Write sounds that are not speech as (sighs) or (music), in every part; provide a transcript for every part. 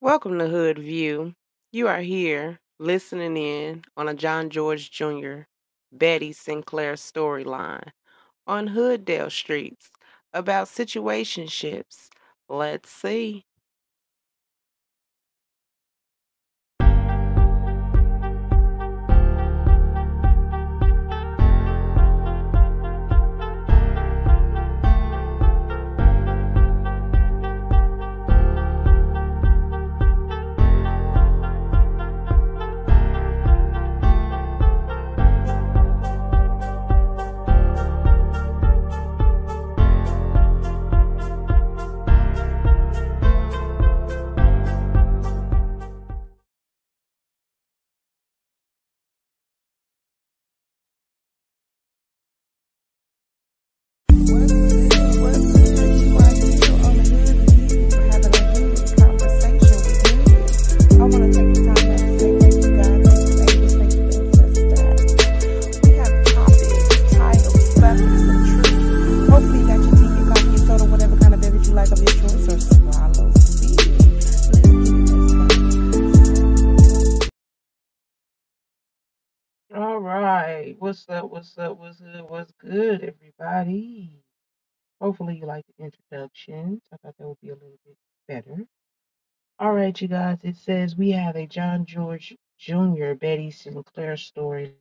Welcome to Hood View. You are here listening in on a John George Jr. Betty Sinclair storyline on Hooddale Streets about situationships. Let's see. Up? What's up? What's good? What's good, everybody? Hopefully you like the introductions. I thought that would be a little bit better. All right, you guys. It says we have a John George Jr. Betty Sinclair story.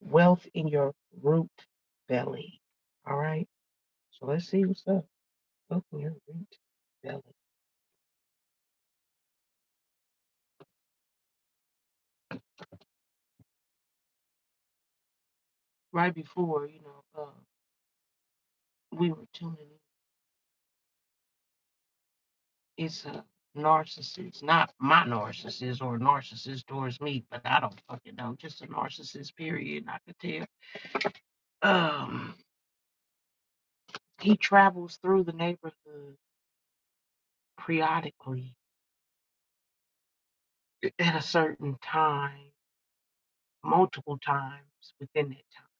Wealth in your root belly. All right. So let's see what's up. Wealth in your root belly. Right before, you know, uh, we were tuning in, it's a narcissist, not my narcissist or narcissist towards me, but I don't fucking know. Just a narcissist, period. I could tell. Um, he travels through the neighborhood periodically at a certain time, multiple times within that time.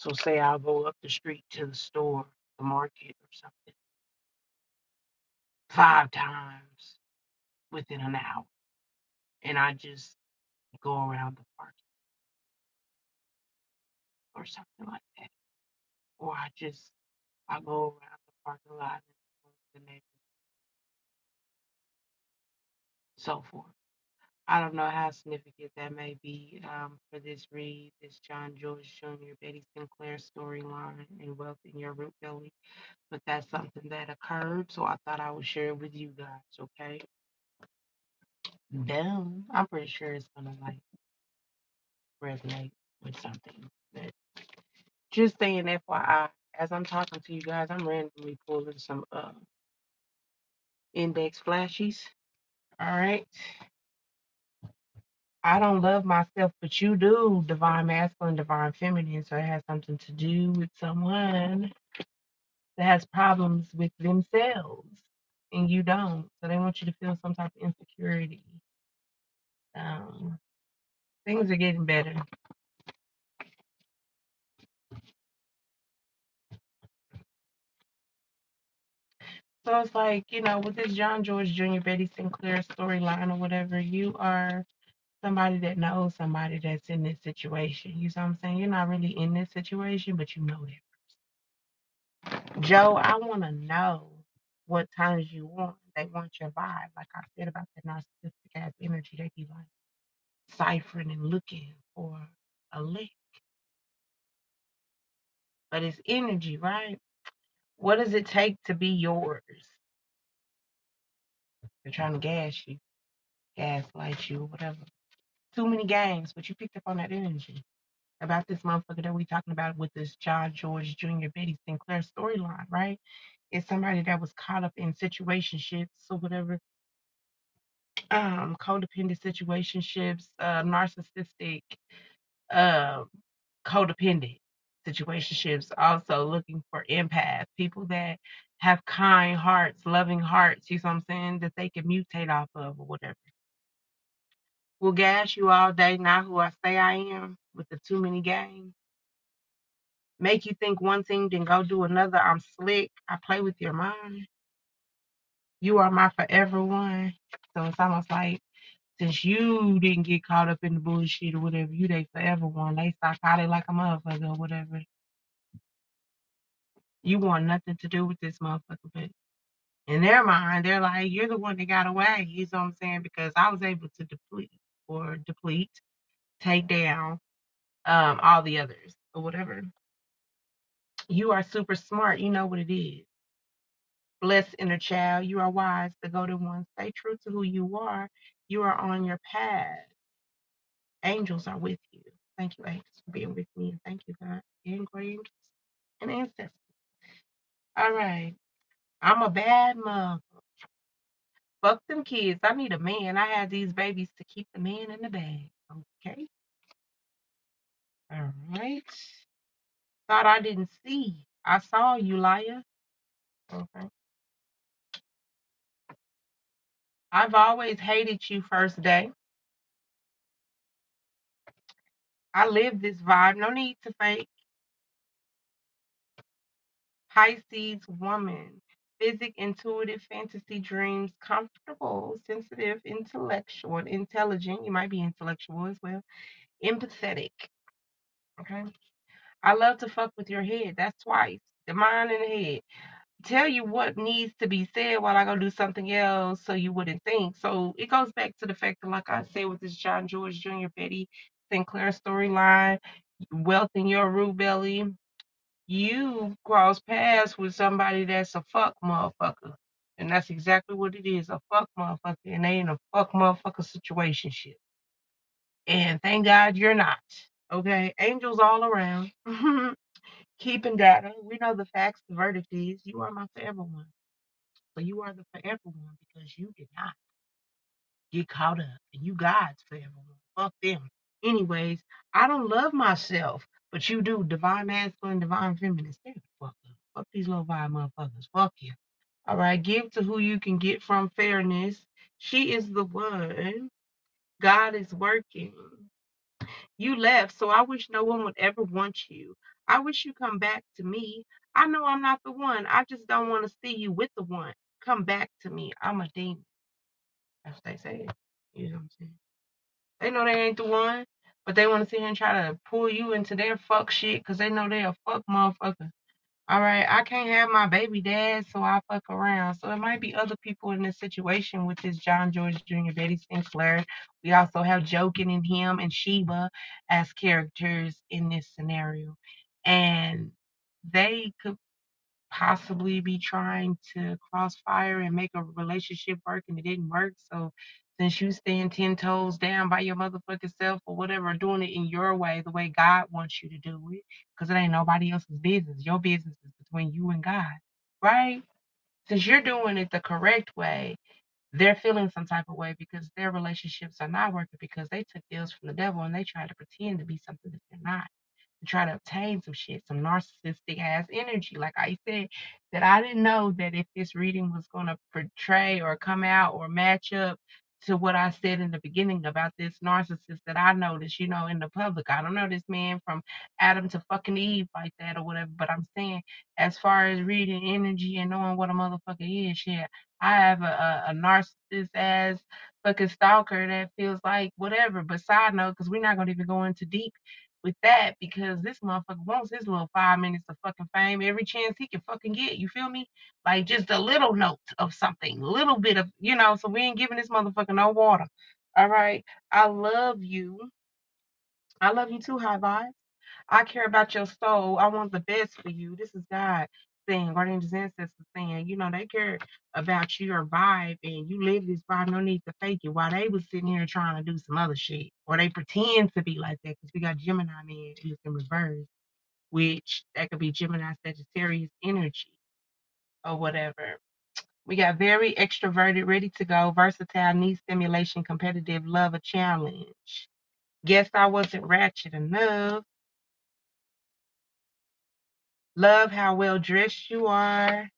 So say I'll go up the street to the store, the market or something, five times within an hour. And I just go around the park or something like that. Or I just I go around the parking lot and the neighborhood, so forth. I don't know how significant that may be um, for this read, this John George Jr. Betty Sinclair storyline and Wealth in Your Root Belly, but that's something that occurred, so I thought I would share it with you guys, okay? Boom. I'm pretty sure it's gonna like resonate with something. But just saying FYI, as I'm talking to you guys, I'm randomly pulling some uh index flashies. All right. I don't love myself, but you do, divine masculine, divine feminine. So it has something to do with someone that has problems with themselves and you don't. So they want you to feel some type of insecurity. Um, things are getting better. So it's like, you know, with this John George Jr., Betty Sinclair storyline or whatever, you are somebody that knows somebody that's in this situation. You see what I'm saying? You're not really in this situation, but you know that. Joe, I want to know what times you want. They want your vibe. Like I said about that narcissistic ass energy, they be like ciphering and looking for a lick. But it's energy, right? What does it take to be yours? They're trying to gas you, gaslight you, whatever. Too many games, but you picked up on that energy. About this motherfucker that we talking about with this John George Jr. Betty Sinclair storyline, right? It's somebody that was caught up in situationships or whatever, um, codependent situationships, uh, narcissistic, um, codependent situationships. Also looking for empaths, people that have kind hearts, loving hearts. You know what I'm saying? That they can mutate off of or whatever. Will gas you all day, not who I say I am with the too many games. make you think one thing, then go do another. I'm slick. I play with your mind. You are my forever one. So it's almost like since you didn't get caught up in the bullshit or whatever, you they forever one. They psychotic like a motherfucker or whatever. You want nothing to do with this motherfucker, but in their mind, they're like, you're the one that got away. You know what I'm saying? Because I was able to deplete or deplete, take down um all the others or whatever. You are super smart. You know what it is. Blessed inner child, you are wise, the golden one. Stay true to who you are. You are on your path. Angels are with you. Thank you, angels, for being with me. And thank you, God, and great angels and ancestors. All right. I'm a bad mother. Fuck them kids. I need a man. I had these babies to keep the man in the bag. Okay. All right. Thought I didn't see. I saw you, liar. Okay. I've always hated you first day. I live this vibe. No need to fake. Pisces woman. Physic, intuitive, fantasy dreams, comfortable, sensitive, intellectual, intelligent. You might be intellectual as well. Empathetic. Okay. I love to fuck with your head. That's twice. The mind and the head. Tell you what needs to be said while I go do something else so you wouldn't think. So it goes back to the fact that, like I said, with this John George Jr. Betty Sinclair storyline, wealth in your root belly, you cross paths with somebody that's a fuck motherfucker. And that's exactly what it is, a fuck motherfucker. And they in a fuck motherfucker situation shit. And thank God you're not. Okay. Angels all around. (laughs) Keeping data. We know the facts, the verdict is you are my forever one. So you are the forever one because you did not get caught up. And you God's forever one. Fuck them. Anyways, I don't love myself, but you do. Divine masculine, divine feminine. Stay the fuck up. Fuck these little vibe motherfuckers. Fuck you. All right. Give to who you can get from fairness. She is the one. God is working. You left, so I wish no one would ever want you. I wish you come back to me. I know I'm not the one. I just don't want to see you with the one. Come back to me. I'm a demon. That's what they say. You know what I'm saying? They know they ain't the one, but they want to sit here and try to pull you into their fuck shit because they know they're a fuck motherfucker. All right, I can't have my baby dad, so I fuck around. So it might be other people in this situation with this John George Jr., Betty Sinclair. We also have Joking and him and Sheba as characters in this scenario. And they could possibly be trying to crossfire and make a relationship work and it didn't work. So since you stand ten toes down by your motherfucking self or whatever, doing it in your way, the way God wants you to do it, because it ain't nobody else's business. Your business is between you and God, right? Since you're doing it the correct way, they're feeling some type of way because their relationships are not working because they took deals from the devil and they try to pretend to be something that they're not to try to obtain some shit, some narcissistic ass energy. Like I said, that I didn't know that if this reading was going to portray or come out or match up to what I said in the beginning about this narcissist that I noticed, you know, in the public. I don't know this man from Adam to fucking Eve like that or whatever, but I'm saying as far as reading energy and knowing what a motherfucker is, yeah, I have a, a, a narcissist ass fucking stalker that feels like whatever. But side note, because we're not going to even go into deep with that because this motherfucker wants his little five minutes of fucking fame every chance he can fucking get. You feel me? Like just a little note of something, little bit of, you know, so we ain't giving this motherfucker no water. All right. I love you. I love you too, high vibes. I care about your soul. I want the best for you. This is God saying, Guardian's ancestors saying, you know, they care about your vibe and you live this vibe, no need to fake it. While they was sitting here trying to do some other shit. Or they pretend to be like that because we got Gemini man who's in reverse, which that could be Gemini Sagittarius energy or whatever. We got very extroverted, ready to go, versatile, need stimulation, competitive, love a challenge. Guess I wasn't ratchet enough. Love how well dressed you are.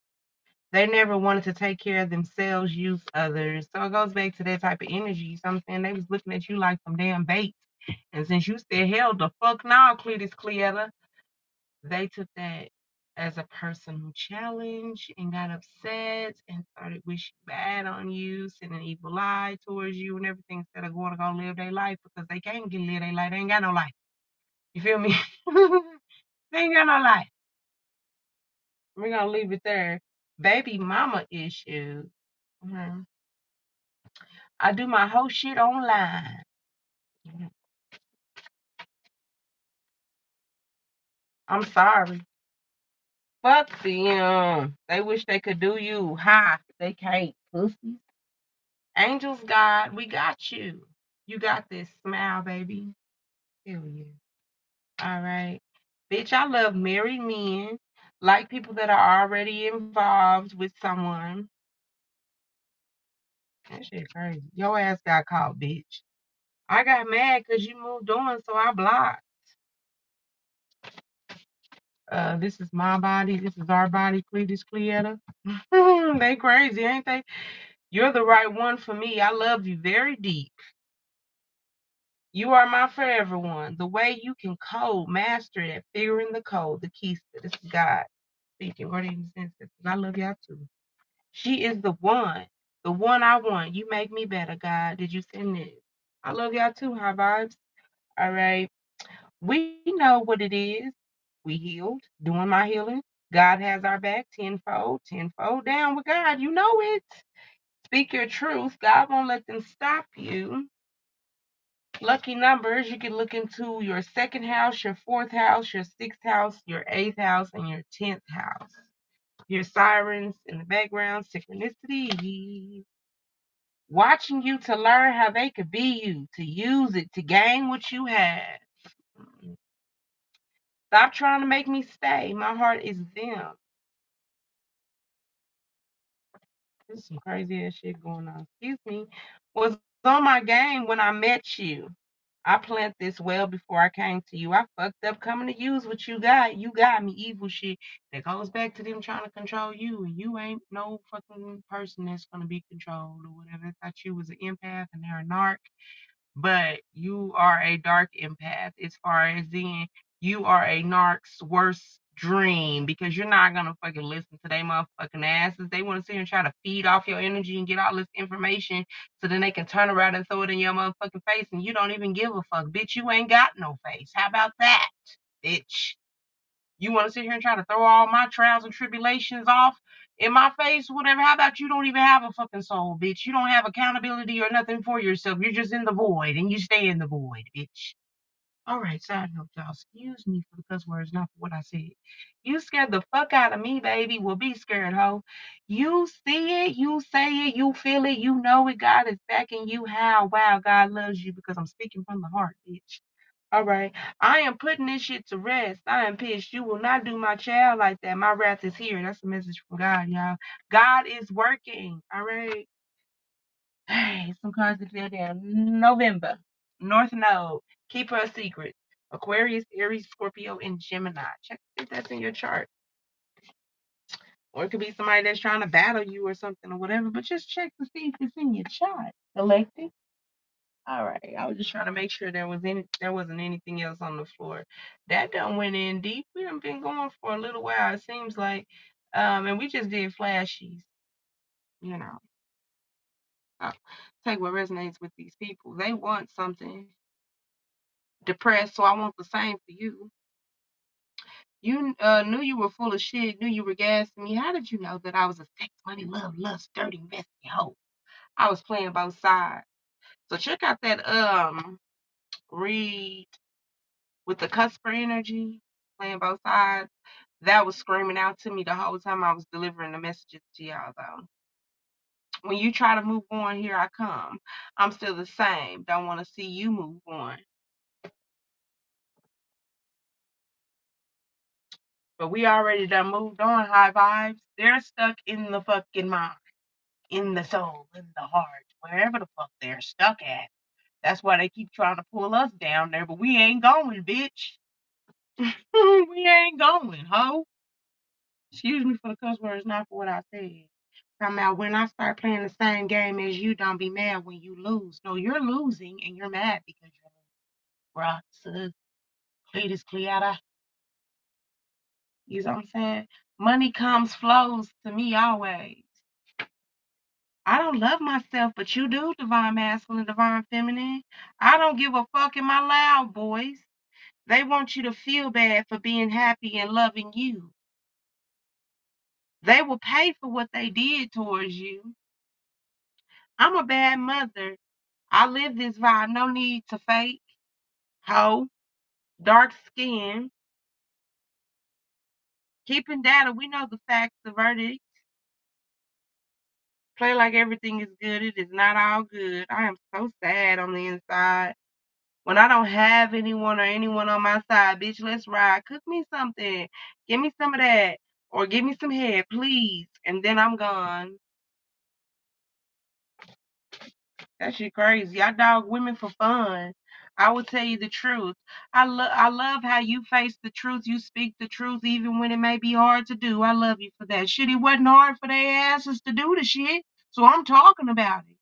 They never wanted to take care of themselves, use others. So it goes back to that type of energy. So I'm saying they was looking at you like some damn bait. And since you said hell the fuck now, Cletus Cleetta, they took that as a personal challenge and got upset and started wishing bad on you, sending evil eye towards you and everything instead of going to go live their life because they can't get live their life. They ain't got no life. You feel me? (laughs) they ain't got no life. We're gonna leave it there. Baby mama issues. Mhm. I do my whole shit online. Mhm. I'm sorry. Fuck them. They wish they could do you. Ha. They can't. Pussies. Angels, God, we got you. You got this. Smile, baby. Hell yeah. All right. Bitch, I love married men. Like people that are already involved with someone. That shit crazy. Your ass got caught, bitch. I got mad because you moved on, so I blocked. Uh, this is my body. This is our body. Cletus Cleetta. (laughs) they crazy, ain't they? You're the right one for me. I love you very deep. You are my forever one. The way you can code, master it, figuring the code, the keys to this God I love y'all too. She is the one, the one I want. You make me better, God. Did you send this? I love y'all too. High vibes. All right. We know what it is. We healed, doing my healing. God has our back tenfold, tenfold down with God. You know it. Speak your truth. God won't let them stop you. Lucky numbers, you can look into your second house, your fourth house, your sixth house, your eighth house, and your tenth house. Your sirens in the background, synchronicity. Watching you to learn how they could be you, to use it, to gain what you have. Stop trying to make me stay. My heart is them. There's some crazy ass shit going on. Excuse me. Was on my game when I met you. I planned this well before I came to you. I fucked up coming to use what you got. You got me evil shit. That goes back to them trying to control you. And you ain't no fucking person that's gonna be controlled or whatever. They thought you was an empath and they're a narc but you are a dark empath as far as in you are a narc's worst dream because you're not gonna fucking listen to they motherfucking asses. They wanna sit here and try to feed off your energy and get all this information so then they can turn around and throw it in your motherfucking face and you don't even give a fuck. Bitch, you ain't got no face. How about that, bitch? You wanna sit here and try to throw all my trials and tribulations off in my face, whatever. How about you don't even have a fucking soul, bitch? You don't have accountability or nothing for yourself. You're just in the void and you stay in the void, bitch. All right, side note, y'all. Excuse me for the cuss words, not for what I said. You scared the fuck out of me, baby. Well, be scared, ho. You see it, you say it, you feel it, you know it. God is backing you. How? Wow, God loves you because I'm speaking from the heart, bitch. All right. I am putting this shit to rest. I am pissed. You will not do my child like that. My wrath is here. That's a message from God, y'all. God is working. All right. Hey, (sighs) some cards to fell down. November. North Node. Keep her a secret. Aquarius, Aries, Scorpio, and Gemini. Check if that's in your chart. Or it could be somebody that's trying to battle you or something or whatever. But just check to see if it's in your chart. Collective. All right. I was just trying to make sure there was any there wasn't anything else on the floor. That done went in deep. We done been going for a little while, it seems like. Um, and we just did flashies, you know. Uh, take what resonates with these people. They want something depressed, so I want the same for you. You uh, knew you were full of shit, knew you were gassing me. How did you know that I was a sex, money, love, lust, dirty, messy hoe? I was playing both sides. So check out that um read with the cusper energy, playing both sides. That was screaming out to me the whole time I was delivering the messages to y'all though. When you try to move on, here I come. I'm still the same. Don't want to see you move on. But we already done moved on, high vibes. They're stuck in the fucking mind, in the soul, in the heart, wherever the fuck they're stuck at. That's why they keep trying to pull us down there, but we ain't going, bitch. (laughs) we ain't going, ho. Excuse me for the cuss words, not for what I said. Come out when I start playing the same game as you, don't be mad when you lose. No, you're losing and you're mad because you're Roxas, Cletus Cleata. You know mm-hmm. what I'm saying? Money comes, flows to me always. I don't love myself, but you do, divine masculine, divine feminine. I don't give a fuck in my loud voice. They want you to feel bad for being happy and loving you. They will pay for what they did towards you. I'm a bad mother. I live this vibe. No need to fake. Hoe. Dark skin. Keeping data. We know the facts, the verdict. Play like everything is good. It is not all good. I am so sad on the inside. When I don't have anyone or anyone on my side, bitch, let's ride. Cook me something. Give me some of that. Or give me some head, please. And then I'm gone. That shit crazy. I dog women for fun. I will tell you the truth. I love I love how you face the truth. You speak the truth even when it may be hard to do. I love you for that. Shit, it wasn't hard for their asses to do the shit. So I'm talking about it.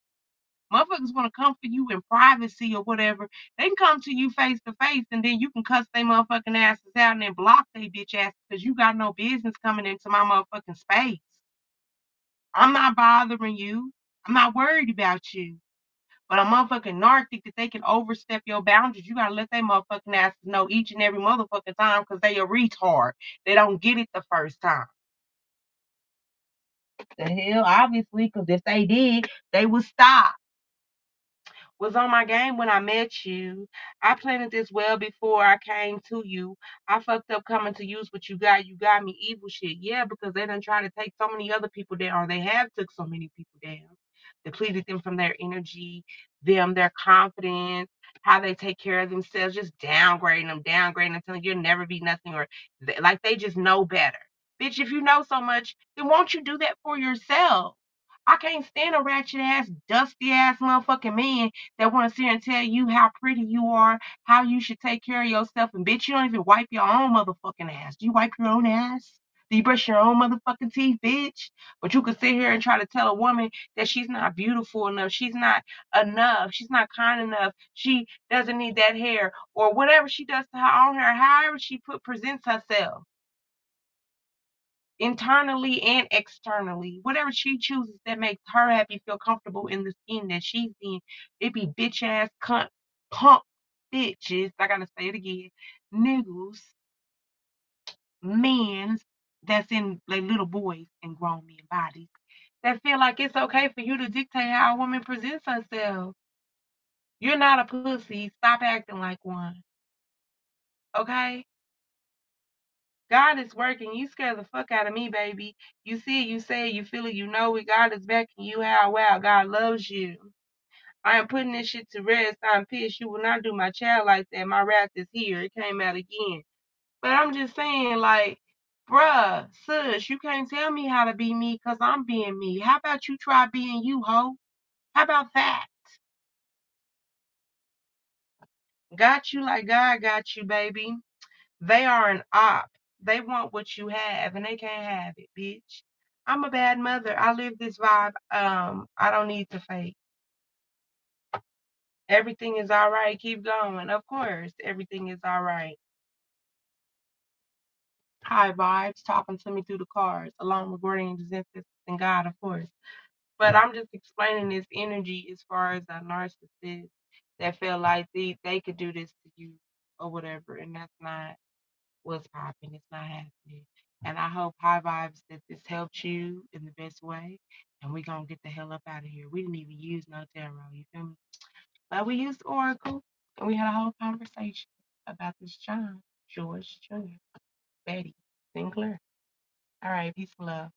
Motherfuckers want to come for you in privacy or whatever. They can come to you face to face and then you can cuss their motherfucking asses out and then block they bitch ass because you got no business coming into my motherfucking space. I'm not bothering you. I'm not worried about you. But a motherfucking think that they can overstep your boundaries. You gotta let they motherfucking ass know each and every motherfucking time because they a retard. They don't get it the first time. The hell, obviously, because if they did, they would stop. was on my game when I met you. I planted this well before I came to you. I fucked up coming to use what you got. You got me evil shit. Yeah, because they done try to take so many other people down. Or they have took so many people down. Depleted them from their energy, them, their confidence, how they take care of themselves, just downgrading them, downgrading them, telling you you'll never be nothing, or like they just know better. Bitch, if you know so much, then won't you do that for yourself? I can't stand a ratchet ass, dusty ass motherfucking man that want to sit here and tell you how pretty you are, how you should take care of yourself, and bitch, you don't even wipe your own motherfucking ass. Do you wipe your own ass? Do you brush your own motherfucking teeth, bitch? But you can sit here and try to tell a woman that she's not beautiful enough, she's not enough, she's not kind enough, she doesn't need that hair, or whatever she does to her own hair, however she put presents herself internally and externally. Whatever she chooses that makes her happy, feel comfortable in the skin that she's in. It be bitch ass cunt punk bitches. I gotta say it again. Niggas, men that's in like little boys and grown men bodies that feel like it's okay for you to dictate how a woman presents herself. You're not a pussy. Stop acting like one. Okay? God is working. You scare the fuck out of me, baby. You see it, you say it, you feel it, you know it. God is backing you out. Wow, God loves you. I am putting this shit to rest. I'm pissed. You will not do my child like that. My wrath is here. It came out again. But I'm just saying, like, bruh, sis, you can't tell me how to be me because I'm being me. How about you try being you, ho? How about that? Got you like God got you, baby. They are an op. They want what you have and they can't have it, bitch. I'm a bad mother. I live this vibe. Um, I don't need to fake. Everything is all right. Keep going. Of course, everything is all right. High vibes talking to me through the cards, along with guardians and and God, of course. But I'm just explaining this energy as far as a narcissist that felt like they, they could do this to you or whatever, and that's not what's popping. It's not happening. And I hope high vibes that this helped you in the best way. And we're gonna get the hell up out of here. We didn't even use no tarot, you feel me? But we used Oracle and we had a whole conversation about this John, George Jr., Betty, Sinclair. All right, peace and love.